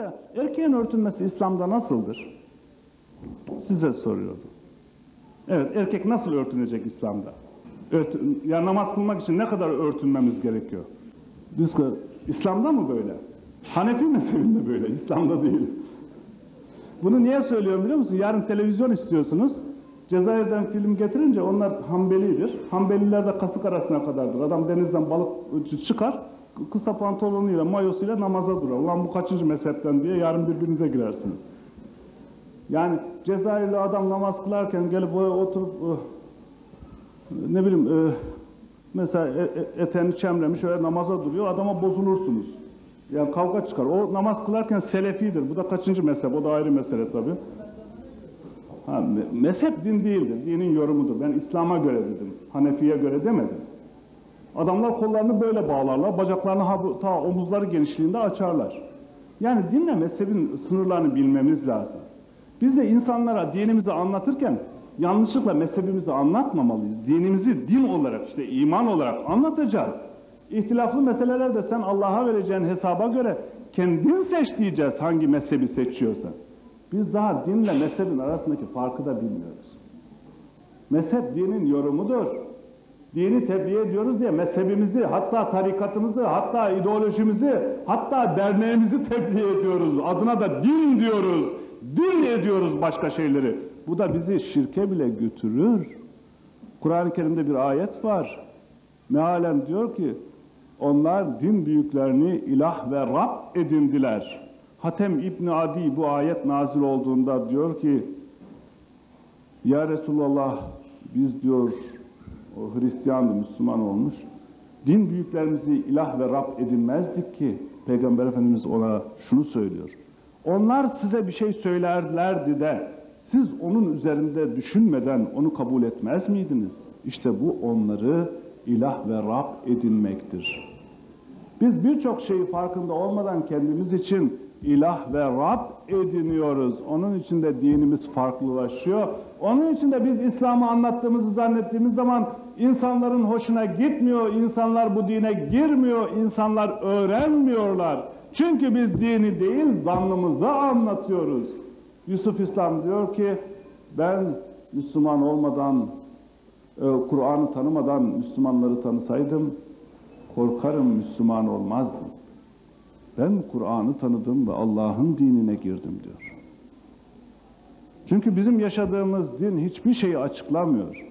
Mesela erkeğin örtünmesi İslam'da nasıldır? Size soruyordum. Evet, erkek nasıl örtünecek İslam'da? Ört, ya namaz kılmak için ne kadar örtünmemiz gerekiyor? Biz, İslam'da mı böyle? Hanefi mezhebinde böyle, İslam'da değil. Bunu niye söylüyorum biliyor musun? Yarın televizyon istiyorsunuz. Cezayir'den film getirince onlar Hanbelidir. Hanbeliler de kasık arasına kadardır. Adam denizden balık çıkar, kısa pantolonuyla, mayosuyla namaza durar. Ulan bu kaçıncı mezhepten diye yarın birbirinize girersiniz. Yani Cezayirli adam namaz kılarken gelip oraya oturup eh, ne bileyim eh, mesela e- e- eteğini çemlemiş öyle namaza duruyor adama bozulursunuz. Yani kavga çıkar. O namaz kılarken selefidir. Bu da kaçıncı mezhep? O da ayrı mesele tabii. Ha, me- mezhep din değildir. Dinin yorumudur. Ben İslam'a göre dedim. Hanefi'ye göre demedim. Adamlar kollarını böyle bağlarlar. Bacaklarını ta omuzları genişliğinde açarlar. Yani dinle mezhebin sınırlarını bilmemiz lazım. Biz de insanlara dinimizi anlatırken yanlışlıkla mezhebimizi anlatmamalıyız. Dinimizi din olarak işte iman olarak anlatacağız. İhtilaflı meselelerde sen Allah'a vereceğin hesaba göre kendin seç diyeceğiz hangi mezhebi seçiyorsan. Biz daha dinle mezhebin arasındaki farkı da bilmiyoruz. Mezhep dinin yorumudur. Dini tebliğ ediyoruz diye mezhebimizi, hatta tarikatımızı, hatta ideolojimizi, hatta derneğimizi tebliğ ediyoruz. Adına da din diyoruz. Din ediyoruz başka şeyleri. Bu da bizi şirke bile götürür. Kur'an-ı Kerim'de bir ayet var. Mealen diyor ki, onlar din büyüklerini ilah ve Rab edindiler. Hatem İbni Adi bu ayet nazil olduğunda diyor ki, Ya Resulallah biz diyor, o Hristiyandı, Müslüman olmuş. Din büyüklerimizi ilah ve Rab edinmezdik ki Peygamber Efendimiz ona şunu söylüyor. Onlar size bir şey söylerlerdi de siz onun üzerinde düşünmeden onu kabul etmez miydiniz? İşte bu onları ilah ve Rab edinmektir. Biz birçok şeyi farkında olmadan kendimiz için ilah ve Rab ediniyoruz. Onun için de dinimiz farklılaşıyor. Onun için de biz İslam'ı anlattığımızı zannettiğimiz zaman insanların hoşuna gitmiyor, insanlar bu dine girmiyor, insanlar öğrenmiyorlar. Çünkü biz dini değil, zannımızı anlatıyoruz. Yusuf İslam diyor ki, ben Müslüman olmadan, e, Kur'an'ı tanımadan Müslümanları tanısaydım, korkarım Müslüman olmazdım. Ben Kur'an'ı tanıdım ve Allah'ın dinine girdim diyor. Çünkü bizim yaşadığımız din hiçbir şeyi açıklamıyor.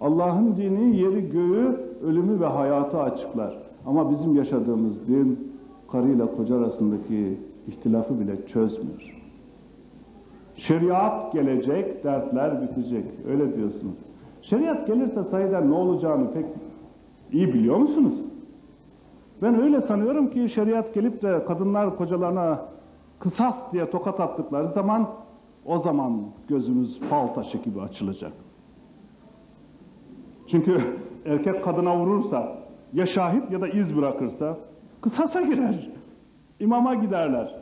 Allah'ın dini yeri göğü, ölümü ve hayatı açıklar. Ama bizim yaşadığımız din karıyla koca arasındaki ihtilafı bile çözmüyor. Şeriat gelecek, dertler bitecek. Öyle diyorsunuz. Şeriat gelirse sayıda ne olacağını pek iyi biliyor musunuz? Ben öyle sanıyorum ki şeriat gelip de kadınlar kocalarına kısas diye tokat attıkları zaman o zaman gözümüz fal taşı gibi açılacak. Çünkü erkek kadına vurursa ya şahit ya da iz bırakırsa kısasa girer. İmama giderler.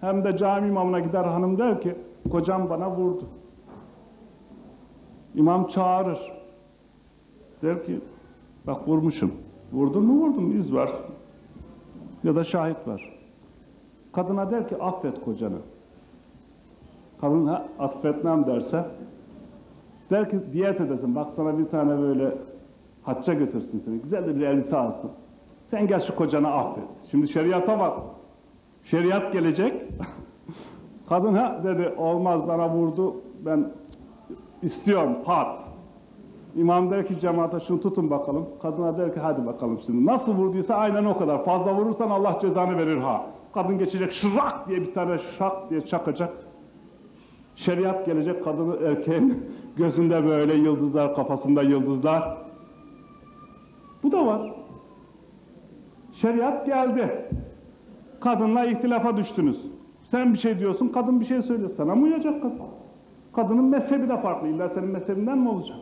Hem de cami imamına gider hanım der ki kocam bana vurdu. İmam çağırır. Der ki bak vurmuşum. Vurdun mu vurdum iz var. Ya da şahit var. Kadına der ki affet kocanı. Kadın ha, affetmem derse der ki diyet edesin. Bak sana bir tane böyle hacca götürsün seni. Güzel de bir elbise alsın. Sen gel şu kocanı affet. Şimdi şeriata bak. Şeriat gelecek. Kadın ha dedi olmaz bana vurdu. Ben istiyorum pat. İmam der ki cemaate şunu tutun bakalım. Kadına der ki hadi bakalım şimdi. Nasıl vurduysa aynen o kadar. Fazla vurursan Allah cezanı verir ha. Kadın geçecek şırak diye bir tane şak diye çakacak. Şeriat gelecek kadını erkeğin gözünde böyle yıldızlar, kafasında yıldızlar. Bu da var. Şeriat geldi. Kadınla ihtilafa düştünüz. Sen bir şey diyorsun, kadın bir şey söylüyor. Sana mı uyacak kadın? Kadının mezhebi de farklı. İlla senin mezhebinden mi olacak?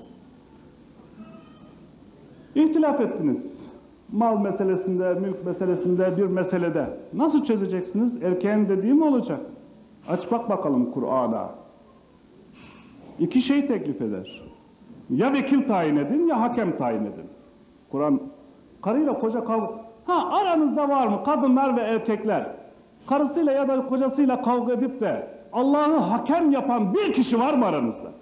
İhtilaf ettiniz. Mal meselesinde, mülk meselesinde, bir meselede. Nasıl çözeceksiniz? Erkeğin dediği mi olacak? Aç bak bakalım Kur'an'a. İki şey teklif eder. Ya vekil tayin edin ya hakem tayin edin. Kur'an karıyla koca kavga. Ha aranızda var mı kadınlar ve erkekler? karısıyla ya da kocasıyla kavga edip de Allah'ı hakem yapan bir kişi var mı aranızda?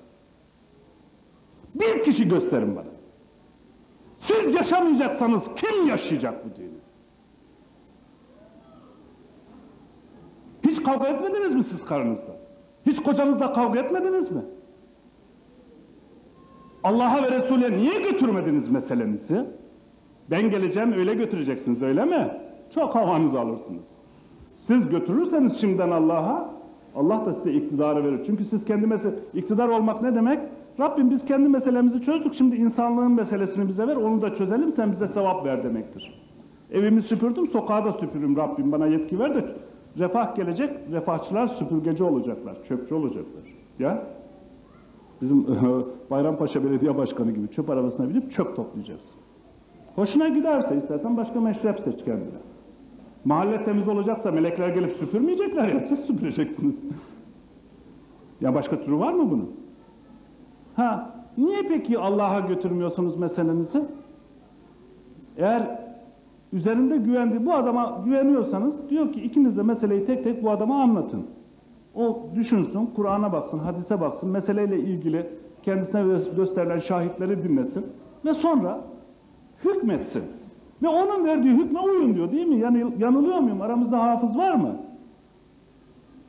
Bir kişi gösterin bana. Siz yaşamayacaksanız kim yaşayacak bu dini? Hiç kavga etmediniz mi siz karınızla? Hiç kocanızla kavga etmediniz mi? Allah'a ve Resul'e niye götürmediniz meselenizi? Ben geleceğim öyle götüreceksiniz öyle mi? Çok havanızı alırsınız. Siz götürürseniz şimdiden Allah'a Allah da size iktidarı verir. Çünkü siz kendi iktidar olmak ne demek? Rabbim biz kendi meselemizi çözdük. Şimdi insanlığın meselesini bize ver. Onu da çözelim. Sen bize sevap ver demektir. Evimi süpürdüm. Sokağı da süpürürüm Rabbim. Bana yetki ver de refah gelecek. Refahçılar süpürgeci olacaklar. Çöpçü olacaklar. Ya Bizim Bayrampaşa Belediye Başkanı gibi çöp arabasına binip çöp toplayacağız. Hoşuna giderse istersen başka meşrep seç kendine. Mahalle temiz olacaksa melekler gelip süpürmeyecekler ya siz süpüreceksiniz. Ya başka türü var mı bunun? Ha, niye peki Allah'a götürmüyorsunuz meselenizi? Eğer üzerinde güvendiği bu adama güveniyorsanız diyor ki ikiniz de meseleyi tek tek bu adama anlatın. O düşünsün, Kur'an'a baksın, hadise baksın, meseleyle ilgili kendisine gösterilen şahitleri dinlesin ve sonra hükmetsin. Ve onun verdiği hükme uyun diyor değil mi? Yanılıyor muyum? Aramızda hafız var mı?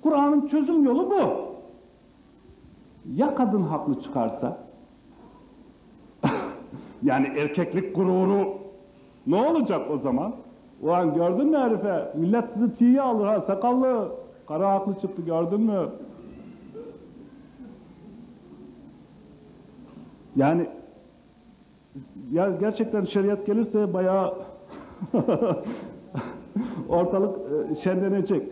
Kur'an'ın çözüm yolu bu. Ya kadın haklı çıkarsa? yani erkeklik gururu ne olacak o zaman? Ulan gördün mü herife? Millet sizi tiye alır ha sakallı. Kara haklı çıktı gördün mü? Yani ya gerçekten şeriat gelirse bayağı ortalık e, şenlenecek.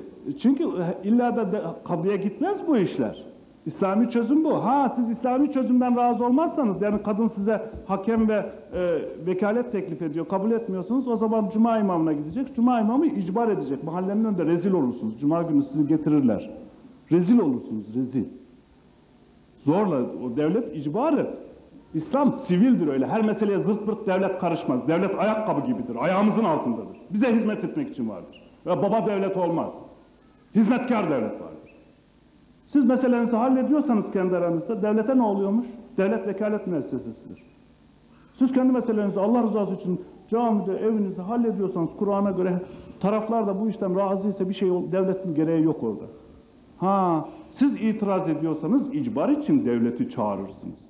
Çünkü illa da kadıya gitmez bu işler. İslami çözüm bu. Ha siz İslami çözümden razı olmazsanız yani kadın size hakem ve e, vekalet teklif ediyor kabul etmiyorsunuz o zaman cuma imamına gidecek. Cuma imamı icbar edecek. Mahallenin önünde rezil olursunuz. Cuma günü sizi getirirler. Rezil olursunuz rezil. Zorla o devlet icbarı. İslam sivildir öyle. Her meseleye zırt pırt devlet karışmaz. Devlet ayakkabı gibidir. Ayağımızın altındadır. Bize hizmet etmek için vardır. Ve baba devlet olmaz. Hizmetkar devlet vardır. Siz meselenizi hallediyorsanız kendi aranızda devlete ne oluyormuş? Devlet vekalet müessesesidir. Siz kendi meselenizi Allah rızası için camide, evinizde hallediyorsanız Kur'an'a göre taraflar da bu işten razı ise bir şey devletin gereği yok orada. Ha, siz itiraz ediyorsanız icbar için devleti çağırırsınız.